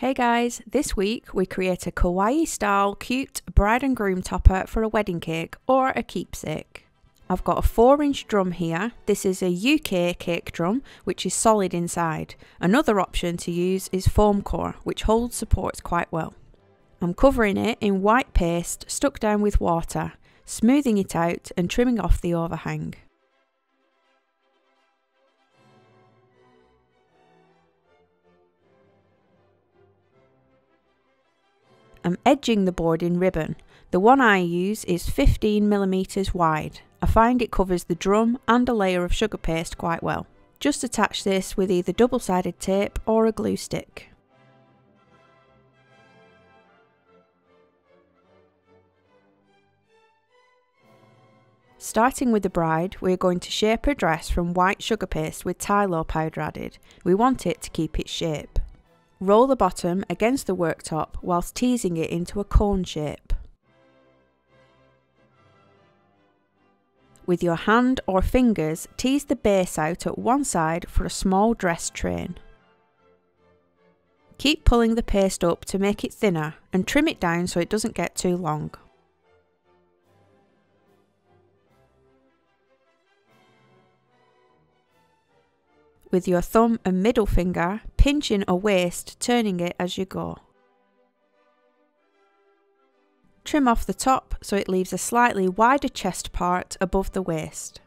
Hey guys, this week we create a kawaii style cute bride and groom topper for a wedding cake or a keepsake. I've got a 4 inch drum here. This is a UK cake drum which is solid inside. Another option to use is foam core which holds supports quite well. I'm covering it in white paste stuck down with water, smoothing it out and trimming off the overhang. I'm edging the board in ribbon. The one I use is 15mm wide. I find it covers the drum and a layer of sugar paste quite well. Just attach this with either double-sided tape or a glue stick. Starting with the bride, we are going to shape her dress from white sugar paste with Tylo powder added. We want it to keep its shape. Roll the bottom against the worktop whilst teasing it into a cone shape. With your hand or fingers, tease the base out at one side for a small dress train. Keep pulling the paste up to make it thinner and trim it down so it doesn't get too long. With your thumb and middle finger, pinch in a waist, turning it as you go. Trim off the top so it leaves a slightly wider chest part above the waist.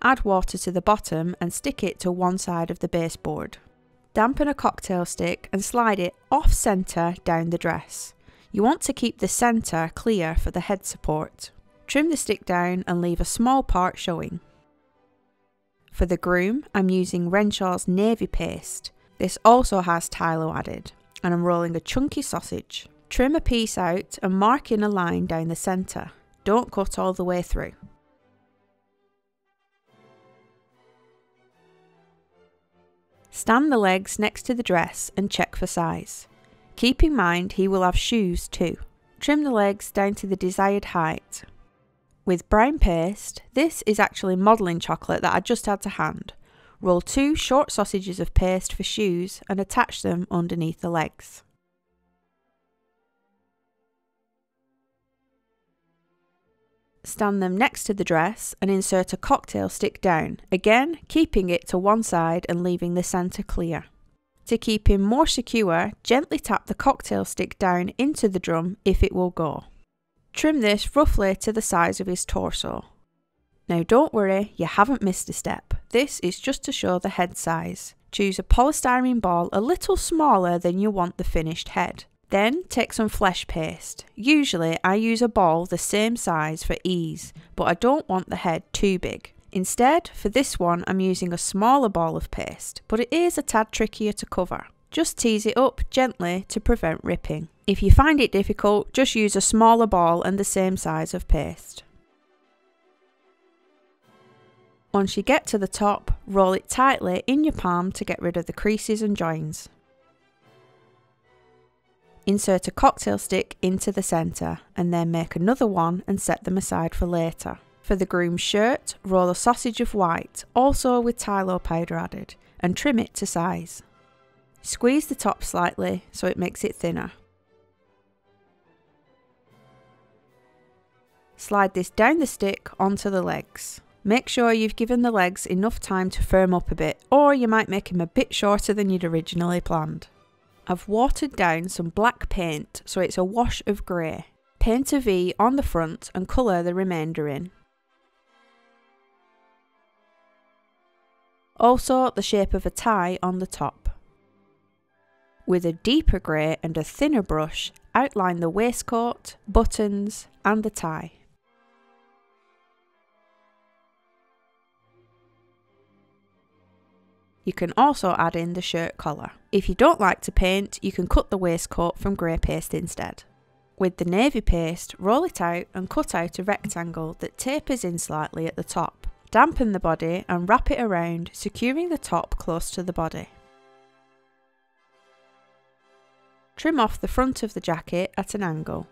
Add water to the bottom and stick it to one side of the baseboard. Dampen a cocktail stick and slide it off centre down the dress. You want to keep the centre clear for the head support. Trim the stick down and leave a small part showing. For the groom, I'm using Renshaw's navy paste. This also has Tylo added, and I'm rolling a chunky sausage. Trim a piece out and mark in a line down the centre. Don't cut all the way through. Stand the legs next to the dress and check for size. Keep in mind he will have shoes too. Trim the legs down to the desired height. With brown paste, this is actually modelling chocolate that I just had to hand. Roll two short sausages of paste for shoes and attach them underneath the legs. Stand them next to the dress and insert a cocktail stick down, again keeping it to one side and leaving the centre clear. To keep him more secure, gently tap the cocktail stick down into the drum if it will go. Trim this roughly to the size of his torso. Now don't worry, you haven't missed a step. This is just to show the head size. Choose a polystyrene ball a little smaller than you want the finished head. Then take some flesh paste. Usually I use a ball the same size for ease, but I don't want the head too big. Instead, for this one, I'm using a smaller ball of paste, but it is a tad trickier to cover. Just tease it up gently to prevent ripping. If you find it difficult, just use a smaller ball and the same size of paste. Once you get to the top, roll it tightly in your palm to get rid of the creases and joins. Insert a cocktail stick into the centre and then make another one and set them aside for later. For the groom's shirt, roll a sausage of white, also with Tylo powder added, and trim it to size. Squeeze the top slightly so it makes it thinner. Slide this down the stick onto the legs. Make sure you've given the legs enough time to firm up a bit, or you might make them a bit shorter than you'd originally planned. I've watered down some black paint so it's a wash of grey. Paint a V on the front and colour the remainder in. Also the shape of a tie on the top. With a deeper grey and a thinner brush, outline the waistcoat, buttons and the tie. You can also add in the shirt collar. If you don't like to paint, you can cut the waistcoat from grey paste instead. With the navy paste, roll it out and cut out a rectangle that tapers in slightly at the top. Dampen the body and wrap it around, securing the top close to the body. Trim off the front of the jacket at an angle.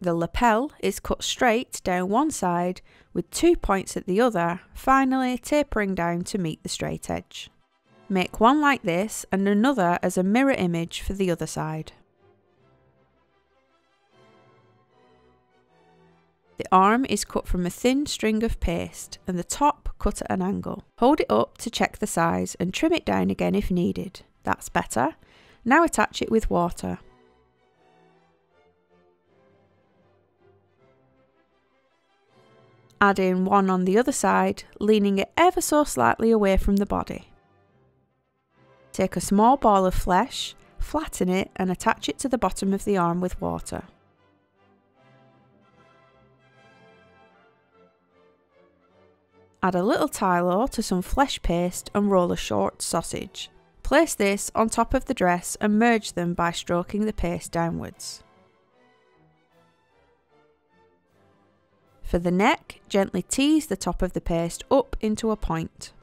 The lapel is cut straight down one side with two points at the other, finally tapering down to meet the straight edge. Make one like this and another as a mirror image for the other side. The arm is cut from a thin string of paste and the top cut at an angle. Hold it up to check the size and trim it down again if needed. That's better. Now attach it with water. Add in one on the other side, leaning it ever so slightly away from the body. Take a small ball of flesh, flatten it and attach it to the bottom of the arm with water. Add a little Tylo to some flesh paste and roll a short sausage. Place this on top of the dress and merge them by stroking the paste downwards. For the neck, gently tease the top of the paste up into a point.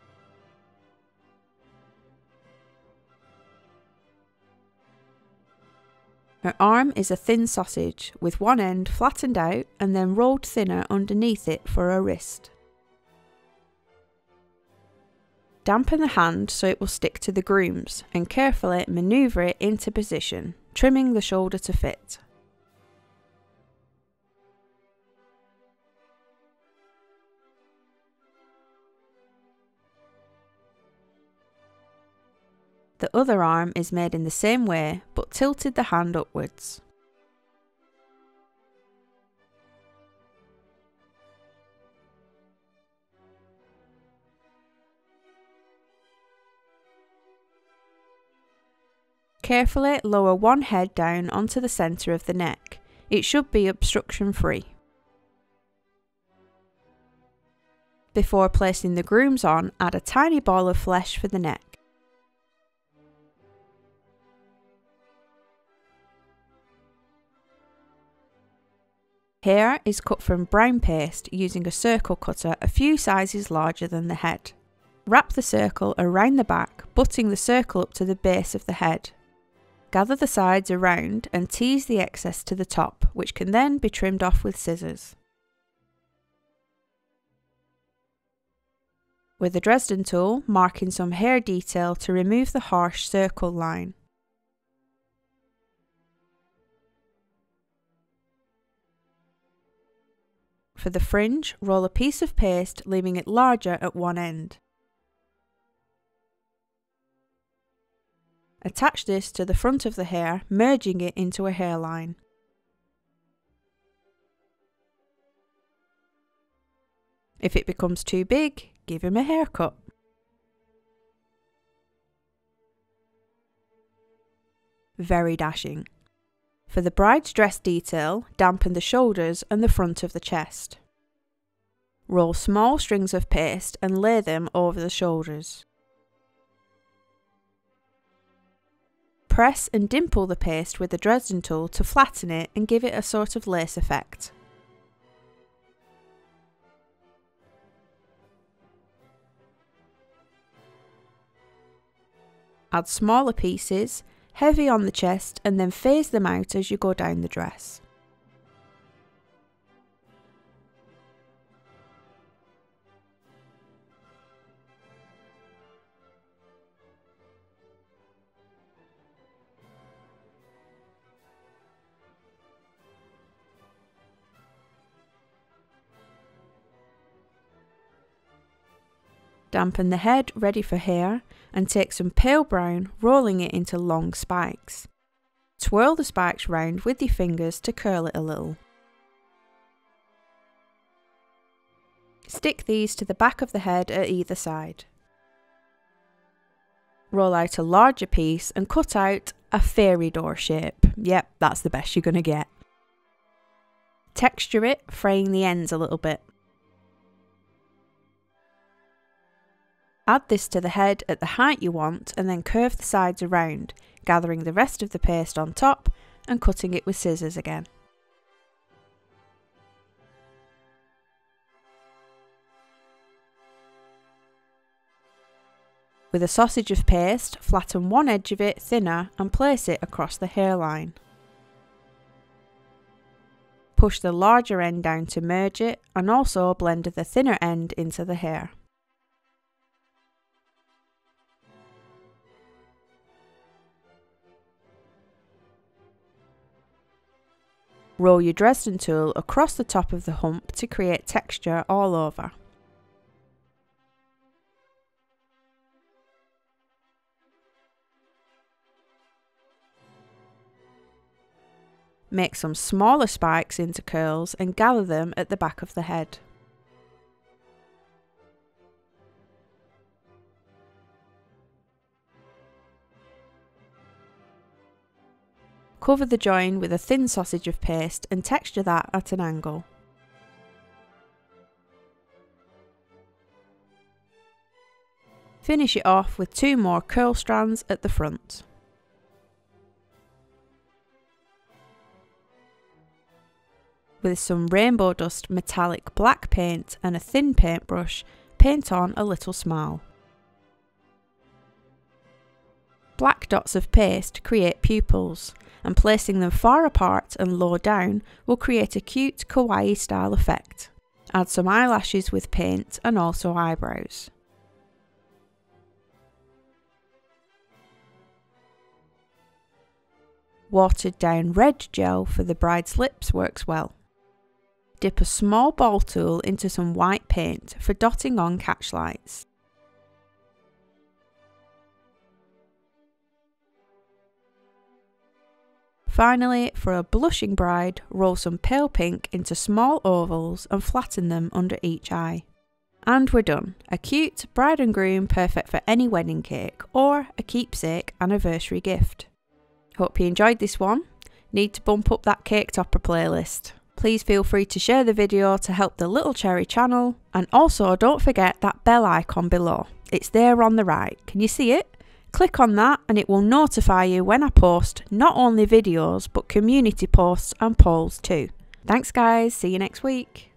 Her arm is a thin sausage with one end flattened out and then rolled thinner underneath it for a wrist. Dampen the hand so it will stick to the grooms and carefully manoeuvre it into position, trimming the shoulder to fit. The other arm is made in the same way but tilted the hand upwards. Carefully lower one head down onto the centre of the neck. It should be obstruction free. Before placing the grooms on, add a tiny ball of flesh for the neck. Hair is cut from brown paste using a circle cutter a few sizes larger than the head. Wrap the circle around the back, butting the circle up to the base of the head. Gather the sides around and tease the excess to the top, which can then be trimmed off with scissors. With a Dresden tool, mark in some hair detail to remove the harsh circle line. For the fringe, roll a piece of paste, leaving it larger at one end. Attach this to the front of the hair, merging it into a hairline. If it becomes too big, give him a haircut. Very dashing. For the bride's dress detail, dampen the shoulders and the front of the chest. Roll small strings of paste and lay them over the shoulders. Press and dimple the paste with the Dresden tool to flatten it and give it a sort of lace effect. Add smaller pieces, heavy on the chest and then phase them out as you go down the dress. Dampen the head ready for hair and take some pale brown, rolling it into long spikes. Twirl the spikes round with your fingers to curl it a little. Stick these to the back of the head at either side. Roll out a larger piece and cut out a fairy door shape. Yep, that's the best you're going to get. Texture it, fraying the ends a little bit. Add this to the head at the height you want and then curve the sides around, gathering the rest of the paste on top and cutting it with scissors again. With a sausage of paste, flatten one edge of it thinner and place it across the hairline. Push the larger end down to merge it and also blend the thinner end into the hair. Roll your Dresden tool across the top of the hump to create texture all over. Make some smaller spikes into curls and gather them at the back of the head. Cover the join with a thin sausage of paste and texture that at an angle. Finish it off with two more curl strands at the front. with some rainbow dust metallic black paint and a thin paintbrush, paint on a little smile. Black dots of paste create pupils, and placing them far apart and low down will create a cute kawaii style effect. Add some eyelashes with paint and also eyebrows. Watered down red gel for the bride's lips works well. Dip a small ball tool into some white paint for dotting on catch Finally, for a blushing bride, roll some pale pink into small ovals and flatten them under each eye. And we're done. A cute bride and groom perfect for any wedding cake or a keepsake anniversary gift. Hope you enjoyed this one. Need to bump up that cake topper playlist. Please feel free to share the video to help the Little Cherry channel and also don't forget that bell icon below. It's there on the right. Can you see it? Click on that and it will notify you when I post not only videos but community posts and polls too. Thanks guys, see you next week.